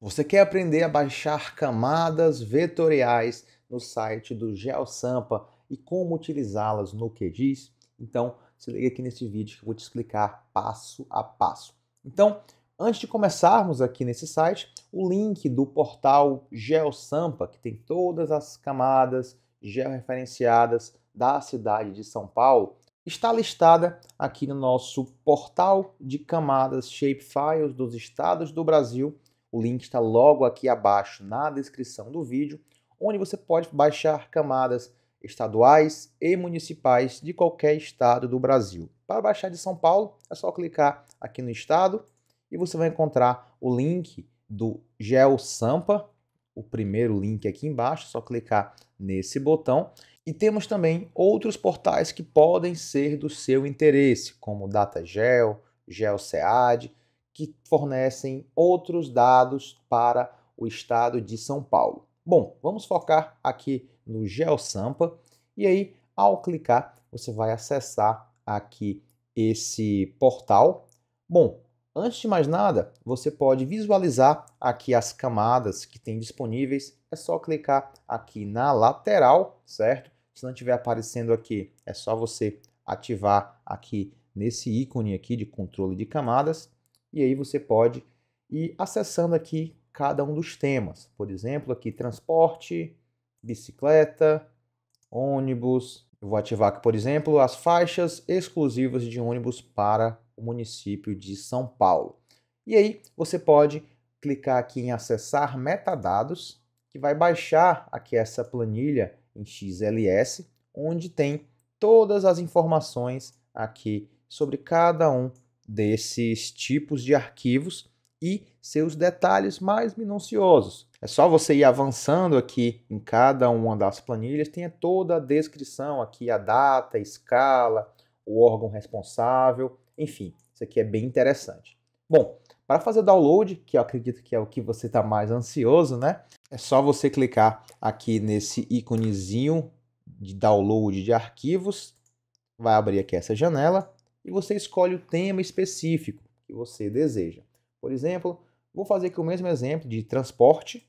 Você quer aprender a baixar camadas vetoriais no site do GeoSampa e como utilizá-las no QGIS? Então, se liga aqui nesse vídeo que eu vou te explicar passo a passo. Então, antes de começarmos aqui nesse site, o link do portal GeoSampa, que tem todas as camadas georreferenciadas da cidade de São Paulo, está listada aqui no nosso portal de camadas Shapefiles dos estados do Brasil o link está logo aqui abaixo na descrição do vídeo, onde você pode baixar camadas estaduais e municipais de qualquer estado do Brasil. Para baixar de São Paulo, é só clicar aqui no estado e você vai encontrar o link do GeoSampa, o primeiro link aqui embaixo, é só clicar nesse botão. E temos também outros portais que podem ser do seu interesse, como DataGel, GeoSead, que fornecem outros dados para o estado de São Paulo. Bom, vamos focar aqui no GeoSampa e aí, ao clicar, você vai acessar aqui esse portal. Bom, antes de mais nada, você pode visualizar aqui as camadas que tem disponíveis. É só clicar aqui na lateral, certo? Se não estiver aparecendo aqui, é só você ativar aqui nesse ícone aqui de controle de camadas e aí você pode ir acessando aqui cada um dos temas. Por exemplo, aqui transporte, bicicleta, ônibus. Eu vou ativar aqui, por exemplo, as faixas exclusivas de ônibus para o município de São Paulo. E aí você pode clicar aqui em acessar metadados, que vai baixar aqui essa planilha em XLS, onde tem todas as informações aqui sobre cada um desses tipos de arquivos e seus detalhes mais minuciosos. É só você ir avançando aqui em cada uma das planilhas, tem toda a descrição aqui, a data, a escala, o órgão responsável, enfim, isso aqui é bem interessante. Bom, para fazer download, que eu acredito que é o que você está mais ansioso, né? É só você clicar aqui nesse íconezinho de download de arquivos, vai abrir aqui essa janela e você escolhe o tema específico que você deseja. Por exemplo, vou fazer aqui o mesmo exemplo de transporte.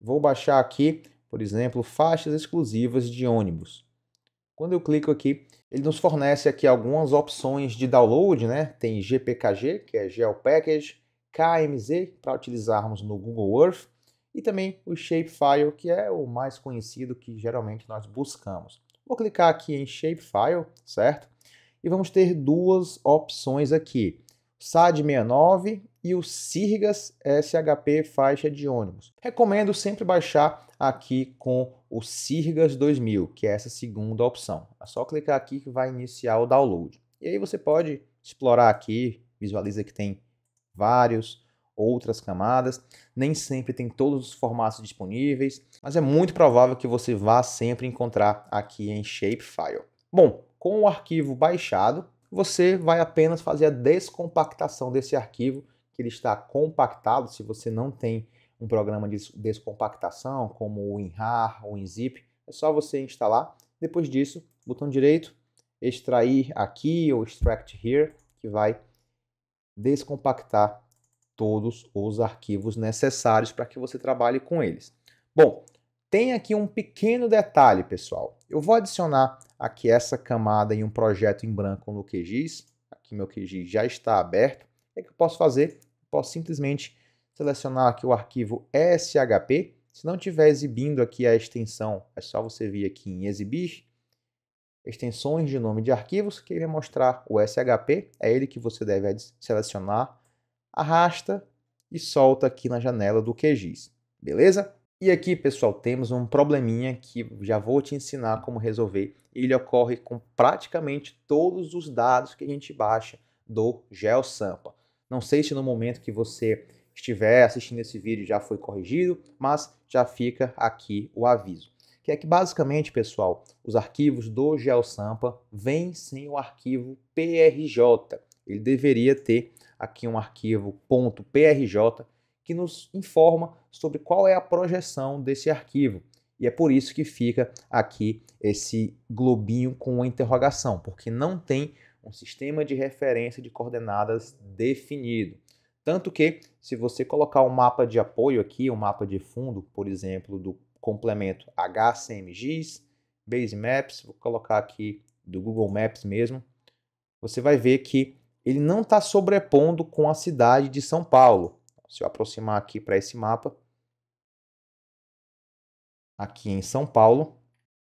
Vou baixar aqui, por exemplo, faixas exclusivas de ônibus. Quando eu clico aqui, ele nos fornece aqui algumas opções de download, né? Tem GPKG, que é GeoPackage, KMZ, para utilizarmos no Google Earth, e também o Shapefile, que é o mais conhecido que geralmente nós buscamos. Vou clicar aqui em Shapefile, certo? E vamos ter duas opções aqui. SAD 69 e o Sirgas SHP faixa de ônibus. Recomendo sempre baixar aqui com o Sirgas 2000, que é essa segunda opção. É só clicar aqui que vai iniciar o download. E aí você pode explorar aqui, visualiza que tem vários outras camadas. Nem sempre tem todos os formatos disponíveis, mas é muito provável que você vá sempre encontrar aqui em Shapefile. Bom, com o arquivo baixado, você vai apenas fazer a descompactação desse arquivo, que ele está compactado, se você não tem um programa de descompactação, como o WinRAR ou o WinZip, é só você instalar. Depois disso, botão direito, extrair aqui ou extract here, que vai descompactar todos os arquivos necessários para que você trabalhe com eles. Bom, tem aqui um pequeno detalhe, pessoal. Eu vou adicionar aqui essa camada em um projeto em branco no QGIS. Aqui meu QGIS já está aberto. O que eu posso fazer? posso simplesmente selecionar aqui o arquivo SHP. Se não estiver exibindo aqui a extensão, é só você vir aqui em exibir, extensões de nome de arquivos, que vai mostrar o SHP, é ele que você deve selecionar, arrasta e solta aqui na janela do QGIS, beleza? E aqui, pessoal, temos um probleminha que já vou te ensinar como resolver. Ele ocorre com praticamente todos os dados que a gente baixa do GeoSampa. Não sei se no momento que você estiver assistindo esse vídeo já foi corrigido, mas já fica aqui o aviso. Que é que basicamente, pessoal, os arquivos do GeoSampa vêm sem o arquivo PRJ. Ele deveria ter aqui um arquivo .prj que nos informa sobre qual é a projeção desse arquivo. E é por isso que fica aqui esse globinho com uma interrogação, porque não tem um sistema de referência de coordenadas definido. Tanto que, se você colocar um mapa de apoio aqui, um mapa de fundo, por exemplo, do complemento HCMGs, Base Maps, vou colocar aqui do Google Maps mesmo, você vai ver que ele não está sobrepondo com a cidade de São Paulo. Se eu aproximar aqui para esse mapa, aqui em São Paulo,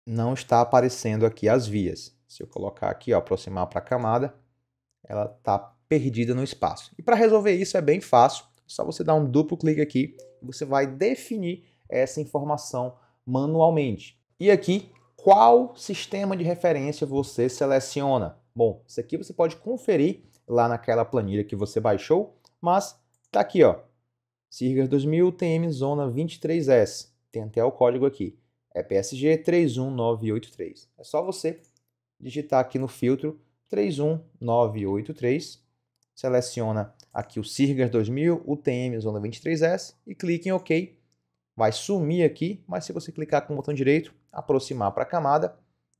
não está aparecendo aqui as vias. Se eu colocar aqui, ó, aproximar para a camada, ela está perdida no espaço. E para resolver isso é bem fácil, só você dar um duplo clique aqui você vai definir essa informação manualmente. E aqui, qual sistema de referência você seleciona? Bom, isso aqui você pode conferir lá naquela planilha que você baixou, mas tá aqui, ó. Sirgas 2000 TM Zona 23S. Tem até o código aqui. É PSG 31983. É só você digitar aqui no filtro 31983, seleciona aqui o Sirgas 2000 UTM Zona 23S e clique em OK. Vai sumir aqui, mas se você clicar com o botão direito, aproximar para a camada,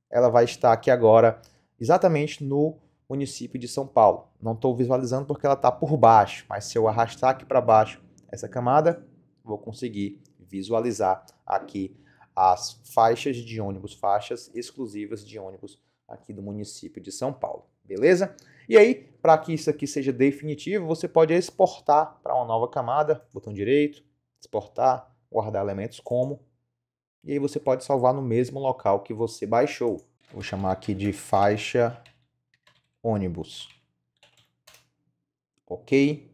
ela vai estar aqui agora exatamente no município de São Paulo. Não estou visualizando porque ela está por baixo, mas se eu arrastar aqui para baixo essa camada, vou conseguir visualizar aqui as faixas de ônibus, faixas exclusivas de ônibus aqui do município de São Paulo, beleza? E aí, para que isso aqui seja definitivo, você pode exportar para uma nova camada, botão direito, exportar, guardar elementos como, e aí você pode salvar no mesmo local que você baixou. Vou chamar aqui de faixa ônibus. Ok?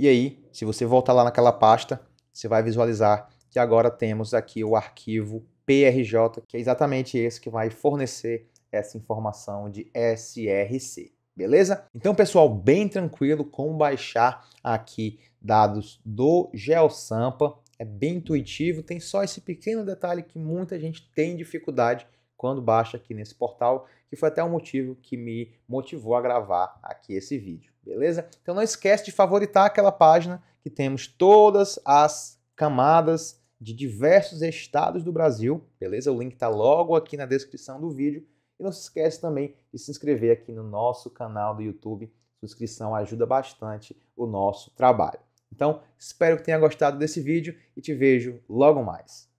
E aí, se você voltar lá naquela pasta, você vai visualizar que agora temos aqui o arquivo PRJ, que é exatamente esse que vai fornecer essa informação de SRC. Beleza? Então, pessoal, bem tranquilo como baixar aqui dados do GeoSampa. É bem intuitivo, tem só esse pequeno detalhe que muita gente tem dificuldade quando baixa aqui nesse portal, que foi até o motivo que me motivou a gravar aqui esse vídeo, beleza? Então não esquece de favoritar aquela página que temos todas as camadas de diversos estados do Brasil, beleza? O link está logo aqui na descrição do vídeo. E não se esquece também de se inscrever aqui no nosso canal do YouTube. Inscrição ajuda bastante o nosso trabalho. Então, espero que tenha gostado desse vídeo e te vejo logo mais.